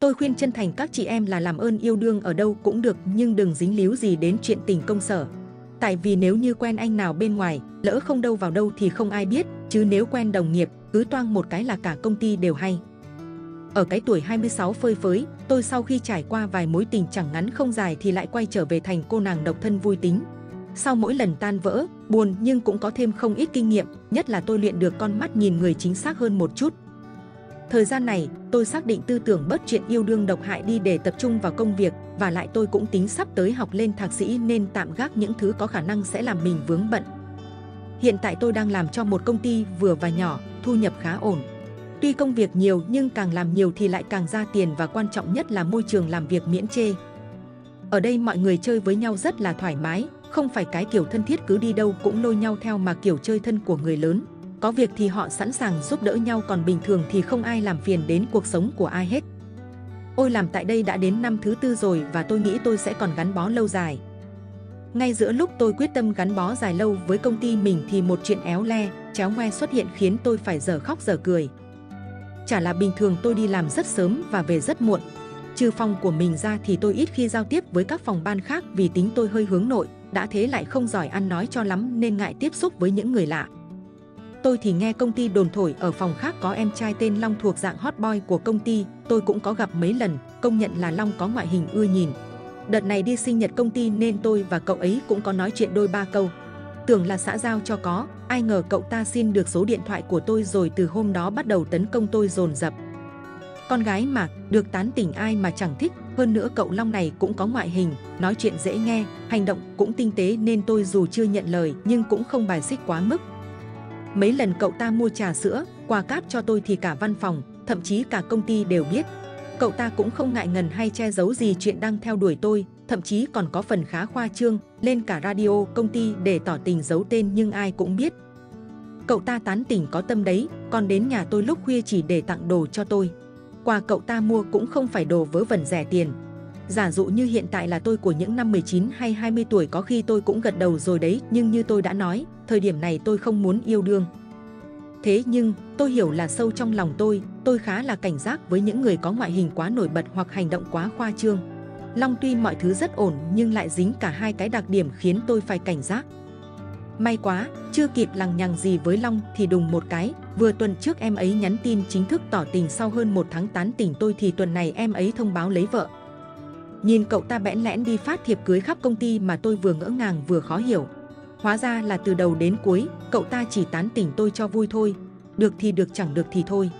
Tôi khuyên chân thành các chị em là làm ơn yêu đương ở đâu cũng được nhưng đừng dính líu gì đến chuyện tình công sở. Tại vì nếu như quen anh nào bên ngoài, lỡ không đâu vào đâu thì không ai biết, chứ nếu quen đồng nghiệp, cứ toang một cái là cả công ty đều hay. Ở cái tuổi 26 phơi phới, tôi sau khi trải qua vài mối tình chẳng ngắn không dài thì lại quay trở về thành cô nàng độc thân vui tính. Sau mỗi lần tan vỡ, buồn nhưng cũng có thêm không ít kinh nghiệm, nhất là tôi luyện được con mắt nhìn người chính xác hơn một chút. Thời gian này, tôi xác định tư tưởng bớt chuyện yêu đương độc hại đi để tập trung vào công việc và lại tôi cũng tính sắp tới học lên thạc sĩ nên tạm gác những thứ có khả năng sẽ làm mình vướng bận. Hiện tại tôi đang làm cho một công ty vừa và nhỏ, thu nhập khá ổn. Tuy công việc nhiều nhưng càng làm nhiều thì lại càng ra tiền và quan trọng nhất là môi trường làm việc miễn chê. Ở đây mọi người chơi với nhau rất là thoải mái, không phải cái kiểu thân thiết cứ đi đâu cũng lôi nhau theo mà kiểu chơi thân của người lớn. Có việc thì họ sẵn sàng giúp đỡ nhau còn bình thường thì không ai làm phiền đến cuộc sống của ai hết. Ôi làm tại đây đã đến năm thứ tư rồi và tôi nghĩ tôi sẽ còn gắn bó lâu dài. Ngay giữa lúc tôi quyết tâm gắn bó dài lâu với công ty mình thì một chuyện éo le, chéo ngoe xuất hiện khiến tôi phải giờ khóc giờ cười. Chả là bình thường tôi đi làm rất sớm và về rất muộn. Trừ phòng của mình ra thì tôi ít khi giao tiếp với các phòng ban khác vì tính tôi hơi hướng nội, đã thế lại không giỏi ăn nói cho lắm nên ngại tiếp xúc với những người lạ. Tôi thì nghe công ty đồn thổi ở phòng khác có em trai tên Long thuộc dạng hot boy của công ty, tôi cũng có gặp mấy lần, công nhận là Long có ngoại hình ưa nhìn. Đợt này đi sinh nhật công ty nên tôi và cậu ấy cũng có nói chuyện đôi ba câu. Tưởng là xã giao cho có, ai ngờ cậu ta xin được số điện thoại của tôi rồi từ hôm đó bắt đầu tấn công tôi dồn dập. Con gái mà, được tán tỉnh ai mà chẳng thích, hơn nữa cậu Long này cũng có ngoại hình, nói chuyện dễ nghe, hành động cũng tinh tế nên tôi dù chưa nhận lời nhưng cũng không bài xích quá mức. Mấy lần cậu ta mua trà sữa, quà cáp cho tôi thì cả văn phòng, thậm chí cả công ty đều biết. Cậu ta cũng không ngại ngần hay che giấu gì chuyện đang theo đuổi tôi, thậm chí còn có phần khá khoa trương, lên cả radio công ty để tỏ tình giấu tên nhưng ai cũng biết. Cậu ta tán tỉnh có tâm đấy, còn đến nhà tôi lúc khuya chỉ để tặng đồ cho tôi. Quà cậu ta mua cũng không phải đồ vớ vẩn rẻ tiền. Giả dụ như hiện tại là tôi của những năm 19 hay 20 tuổi có khi tôi cũng gật đầu rồi đấy, nhưng như tôi đã nói, thời điểm này tôi không muốn yêu đương. Thế nhưng, tôi hiểu là sâu trong lòng tôi, tôi khá là cảnh giác với những người có ngoại hình quá nổi bật hoặc hành động quá khoa trương. Long tuy mọi thứ rất ổn nhưng lại dính cả hai cái đặc điểm khiến tôi phải cảnh giác. May quá, chưa kịp lằng nhằng gì với Long thì đùng một cái, vừa tuần trước em ấy nhắn tin chính thức tỏ tình sau hơn một tháng tán tỉnh tôi thì tuần này em ấy thông báo lấy vợ. Nhìn cậu ta bẽn lẽn đi phát thiệp cưới khắp công ty mà tôi vừa ngỡ ngàng vừa khó hiểu. Hóa ra là từ đầu đến cuối, cậu ta chỉ tán tỉnh tôi cho vui thôi. Được thì được chẳng được thì thôi.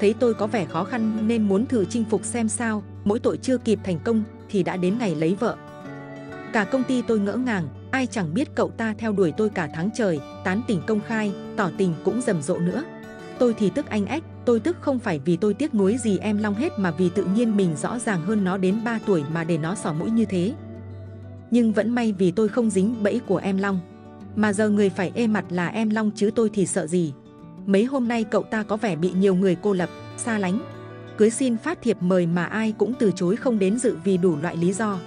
Thấy tôi có vẻ khó khăn nên muốn thử chinh phục xem sao, mỗi tội chưa kịp thành công thì đã đến ngày lấy vợ. Cả công ty tôi ngỡ ngàng, ai chẳng biết cậu ta theo đuổi tôi cả tháng trời, tán tỉnh công khai, tỏ tình cũng rầm rộ nữa. Tôi thì tức anh ếch, tôi tức không phải vì tôi tiếc nuối gì em Long hết mà vì tự nhiên mình rõ ràng hơn nó đến 3 tuổi mà để nó sỏ mũi như thế. Nhưng vẫn may vì tôi không dính bẫy của em Long. Mà giờ người phải ê mặt là em Long chứ tôi thì sợ gì. Mấy hôm nay cậu ta có vẻ bị nhiều người cô lập, xa lánh. Cưới xin phát thiệp mời mà ai cũng từ chối không đến dự vì đủ loại lý do.